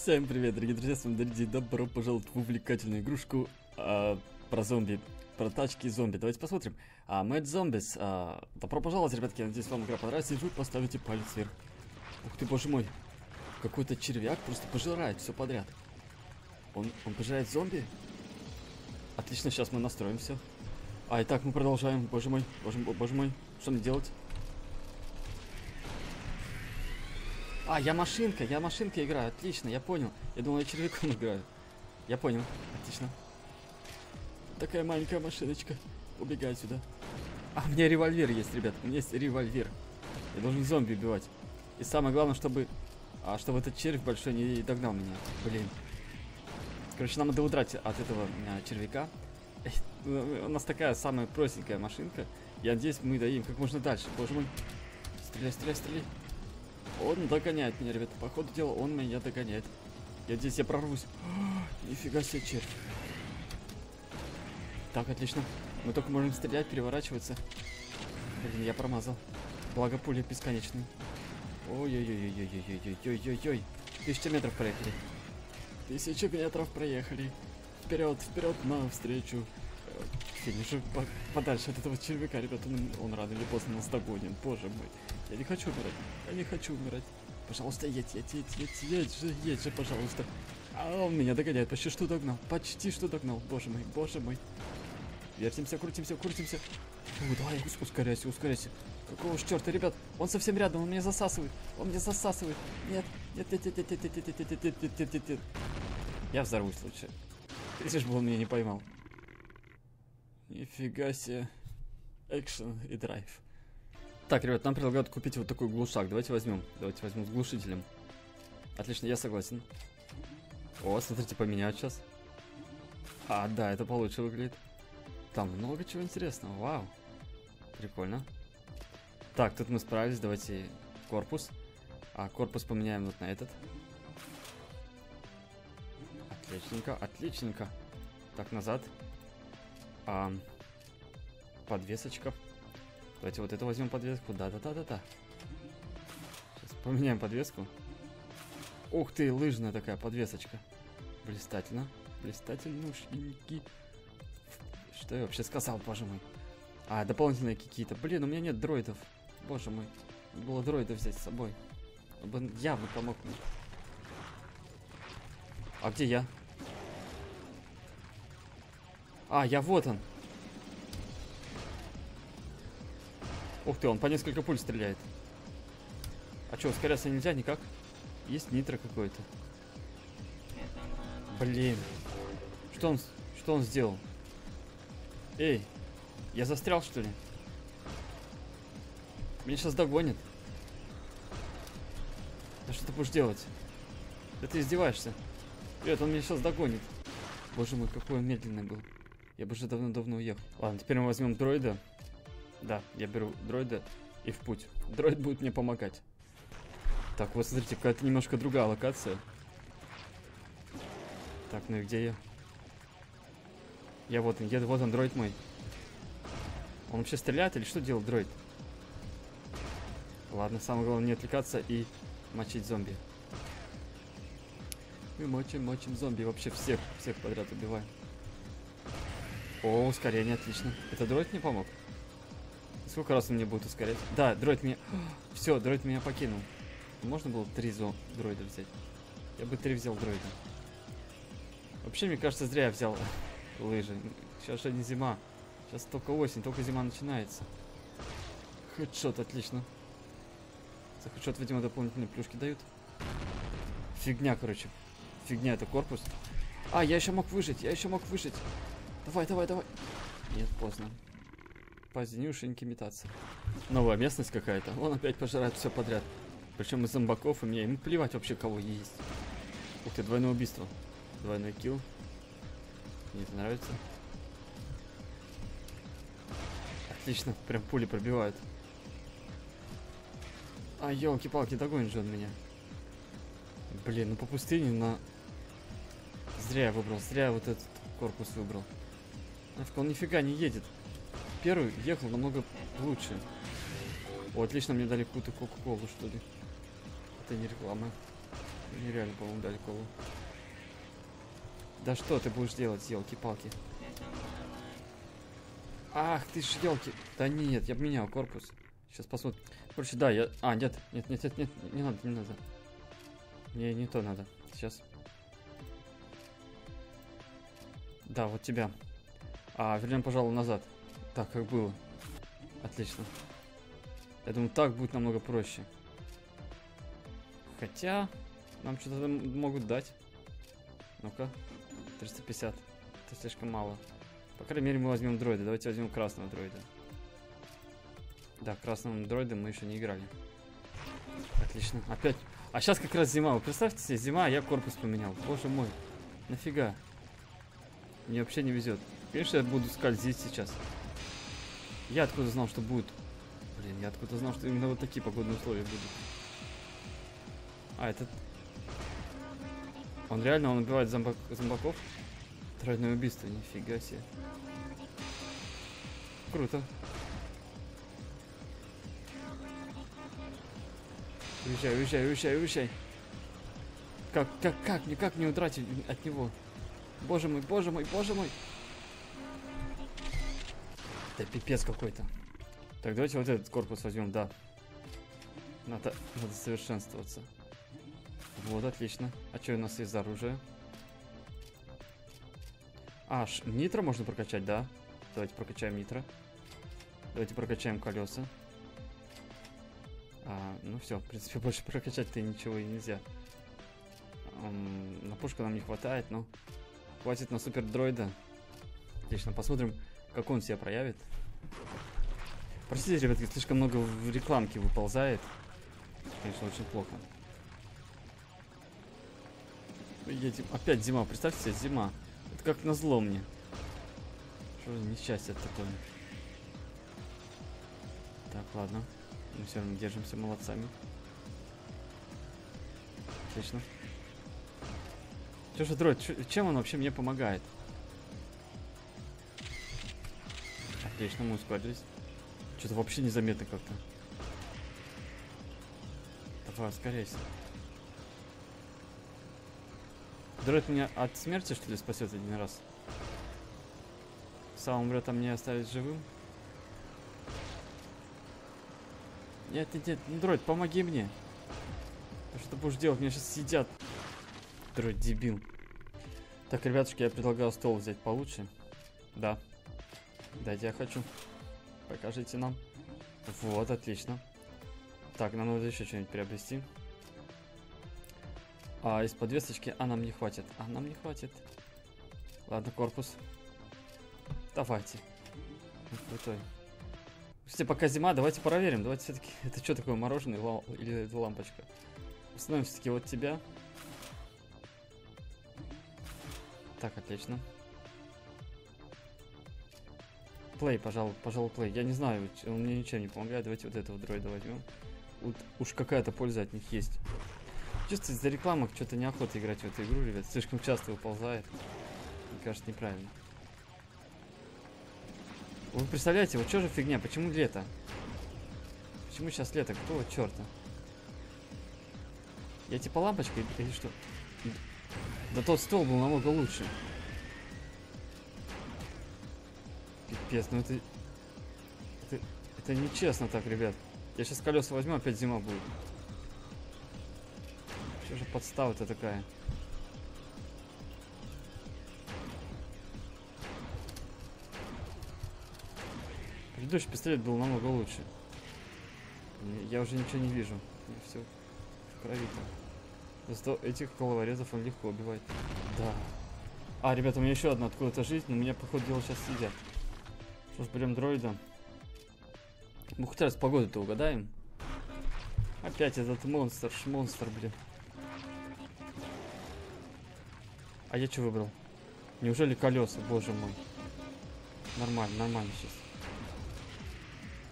Всем привет, дорогие друзья, с вами Дариди, добро пожаловать в увлекательную игрушку а, про зомби, про тачки зомби. Давайте посмотрим. А, Mad Zombies, а, добро пожаловать, ребятки, я надеюсь, вам игра понравится, и вы поставите палец вверх. Ух ты, боже мой, какой-то червяк просто пожирает все подряд. Он, он пожирает зомби? Отлично, сейчас мы настроим все. А, итак, мы продолжаем, боже мой, боже боже мой, что мне делать? А, я машинка, я машинка играю, отлично, я понял. Я думал, я червяком играю. Я понял, отлично. Такая маленькая машиночка. Убегай сюда. А, у меня револьвер есть, ребят, у меня есть револьвер. Я должен зомби убивать. И самое главное, чтобы... А, чтобы этот червь большой не догнал меня. Блин. Короче, нам надо удрать от этого а, червяка. У нас такая самая простенькая машинка. Я надеюсь, мы доим как можно дальше. Боже мой. Стреляй, стреляй, стреляй. Он догоняет меня, ребята. По ходу дела он меня догоняет. Я здесь, я прорвусь. О, нифига себе, червь. Так, отлично. Мы только можем стрелять, переворачиваться. Блин, я промазал. Благо пули бесконечные. Ой-ой-ой-ой-ой-ой-ой-ой-ой. Тысяча метров проехали. Тысяча метров проехали. Вперед, вперед, навстречу. Финишу по подальше от этого червяка, ребята, он, он рано или поздно нас догонит. Боже мой. Я не хочу умирать. Я не хочу умирать. Пожалуйста, едь, едь, едь, едь, едь же, едь же, пожалуйста. А он меня догоняет, почти что догнал. Почти что догнал. Боже мой, боже мой. Вертимся, крутимся, крутимся. Фу, давай, ускоряйся, ускоряйся. Какого ж черта, ребят? Он совсем рядом, он меня засасывает. Он меня засасывает. Нет, нет, нет, нет, нет, нет, нет, нет, нет, нет, нет, нет, нет. Я взорвусь лучше. Если бы он меня не поймал. Нифига себе. Экшен и драйв. Так, ребят, нам предлагают купить вот такой глушак. Давайте возьмем. Давайте возьмем с глушителем. Отлично, я согласен. О, смотрите, поменять сейчас. А, да, это получше выглядит. Там много чего интересного. Вау. Прикольно. Так, тут мы справились. Давайте корпус. А корпус поменяем вот на этот. Отличненько, отличненько. Так, назад. А, подвесочка. Давайте вот это возьмем подвеску. Да-да-да-да-да. Сейчас поменяем подвеску. Ух ты, лыжная такая подвесочка. Блистательно. Блистательнушенький. Что я вообще сказал, боже мой? А, дополнительные какие-то. Блин, у меня нет дроидов. Боже мой. Надо было дроидов взять с собой. Он явно помог мне. А где я? А, я вот он. Ух ты, он по несколько пуль стреляет. А что, ускоряться нельзя никак? Есть нитро какой-то. Блин. Что он, что он сделал? Эй, я застрял что ли? Меня сейчас догонит. Да что ты будешь делать? Да ты издеваешься. Нет, он меня сейчас догонит. Боже мой, какой он медленный был. Я бы уже давно-давно уехал. Ладно, теперь мы возьмем дроида. Да, я беру дроида и в путь. Дроид будет мне помогать. Так, вот смотрите, какая-то немножко другая локация. Так, ну и где я? Я вот еду, вот он, дроид мой. Он вообще стреляет или что делает дроид? Ладно, самое главное не отвлекаться и мочить зомби. Мы мочим, мочим зомби. Вообще всех, всех подряд убиваем. О, ускорение, отлично. Это дроид не помог? Сколько раз он мне будет ускорять? Да, дроид меня... Все, дроид меня покинул. Можно было три зо... дроида взять? Я бы три взял дроида. Вообще, мне кажется, зря я взял лыжи. Сейчас же не зима. Сейчас только осень, только зима начинается. Хедшот, отлично. За хедшот, видимо, дополнительные плюшки дают. Фигня, короче. Фигня, это корпус. А, я еще мог выжить, я еще мог выжить. Давай, давай, давай. Нет, поздно позднюшеньки метаться. Новая местность какая-то. Он опять пожирает все подряд. Причем из зомбаков, и мне ему плевать вообще, кого есть. Ух ты, двойное убийство. Двойной килл. Мне это нравится. Отлично, прям пули пробивают. А, елки-палки, догонит же он меня. Блин, ну по пустыне на... Зря я выбрал, зря я вот этот корпус выбрал. Он нифига не едет. Первый ехал намного лучше. О, отлично, мне дали какую-то кока-колу, что ли. Это не реклама. Нереально, по-моему, дали колу. Да что ты будешь делать, елки-палки? Ах ты ж елки. Да нет, я поменял корпус. Сейчас посмотрим. Короче, да, я... А, нет, нет, нет, нет, нет, не надо, не надо. Мне не то надо. Сейчас. Да, вот тебя. А, вернем, пожалуй, назад. Так, как было. Отлично. Я думаю, так будет намного проще. Хотя, нам что-то могут дать. Ну-ка. 350. Это слишком мало. По крайней мере, мы возьмем дроида. Давайте возьмем красного дроида. Да, красным дроидом мы еще не играли. Отлично. Опять. А сейчас как раз зима. Вы представьте себе, зима, а я корпус поменял. Боже мой. Нафига? Мне вообще не везет. Конечно, я буду скользить сейчас. Я откуда знал, что будет? Блин, я откуда знал, что именно вот такие погодные условия будут. А, этот... Он реально, он убивает зомбак... зомбаков? Тройное убийство, нифига себе. Круто. Уезжай, уезжай, уезжай, уезжай. Как, как, как, никак не удрать от него. Боже мой, боже мой, боже мой. Да пипец какой-то. Так, давайте вот этот корпус возьмем, да. Надо, надо совершенствоваться. Вот, отлично. А что у нас из оружия? А, ш... нитро можно прокачать, да? Давайте прокачаем нитро. Давайте прокачаем колеса. А, ну все, в принципе, больше прокачать-то ничего и нельзя. Um, на пушку нам не хватает, но хватит на супер дроида. Отлично, посмотрим, как он себя проявит. Простите, ребятки, слишком много в рекламке выползает. Конечно, очень плохо. Едем. Опять зима, представьте себе, зима. Это как назло мне. Что за несчастье такое. Так, ладно. Мы все равно держимся молодцами. Отлично. Что же дроид, чем он вообще мне помогает? Отлично, мы ускорились. Что-то вообще незаметно как-то. Давай, ускоряйся. Дроид меня от смерти, что ли, спасет один раз? Сам умрет, а мне оставить живым? Нет, нет, нет, дроид, помоги мне. Что ты будешь делать? Меня сейчас съедят. Дроид, дебил. Так, ребятушки, я предлагаю стол взять получше. Да. Дайте, я хочу. Покажите нам. Вот, отлично. Так, нам надо еще что-нибудь приобрести. А, из подвесочки, а нам не хватит. А нам не хватит. Ладно, корпус. Давайте. Крутой. Кстати, пока зима, давайте проверим. Давайте все-таки, это что такое, мороженое или это лампочка? Установим все-таки вот тебя. Так, отлично. Плей, пожалуй, пожалуй, плей. Я не знаю, он мне ничем не помогает. Давайте вот этого дроида возьмем. Вот уж какая-то польза от них есть. Чувствую, из-за рекламок что-то неохота играть в эту игру, ребят. Слишком часто выползает. Мне кажется, неправильно. Вы представляете, вот что же фигня? Почему лето? Почему сейчас лето? Какого черта? Я типа лампочка или что? Да тот стол был намного лучше. Пипец, ну это... Это, это нечестно так, ребят. Я сейчас колеса возьму, опять зима будет. Что же подстава-то такая? Предыдущий пистолет был намного лучше. Я уже ничего не вижу. Все в крови-то. Зато этих головорезов он легко убивает. Да. А, ребята, у меня еще одна откуда-то жизнь, но меня, походу, дела сейчас съедят. Ж, берем дроида. Мы хоть раз погоду-то угадаем. Опять этот монстр, монстр, блин. А я что выбрал? Неужели колеса, боже мой. Нормально, нормально сейчас.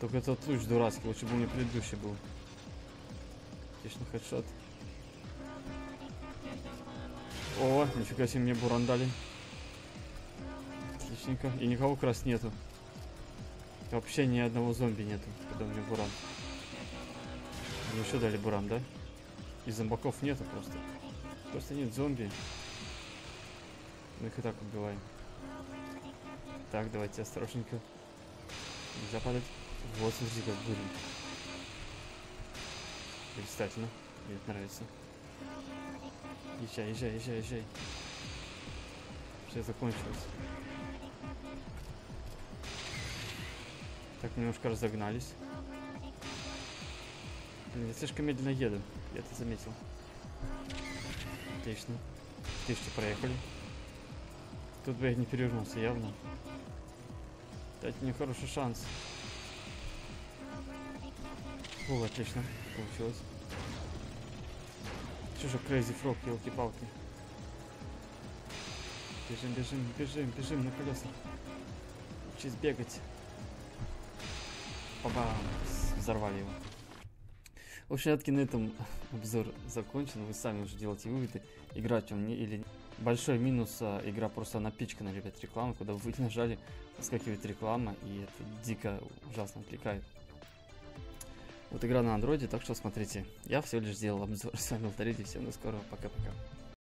Только этот луч дурацкий, лучше бы у меня предыдущий был. Отлично, хедшот. О, нифига себе мне буран дали. Отличненько. И никого как раз нету. Вообще ни одного зомби нету, когда у меня буран. Мне еще дали буран, да? И зомбаков нету просто. Просто нет зомби. Мы их и так убиваем. Так, давайте осторожненько. Нельзя падать. Вот, смотрите, как будем. Блистательно. Мне это нравится. Езжай, езжай, езжай, езжай. Все закончилось. Так, немножко разогнались. Я слишком медленно еду. Я это заметил. Отлично. Отлично, проехали. Тут бы я не перевернулся, явно. Дайте мне хороший шанс. О, отлично. Получилось. Что же Crazy Frog, елки-палки. Бежим, бежим, бежим, бежим на колесах. Учись бегать. Бабам! Взорвали его. В общем, на этом обзор закончен. Вы сами уже делаете выводы, играть вам не или нет. Большой минус, а, игра просто напичкана, ребят, рекламой. Когда вы нажали, выскакивает реклама, и это дико ужасно отвлекает. Вот игра на андроиде, так что смотрите. Я всего лишь сделал обзор. С вами был Тарити, всем до скорого, пока-пока.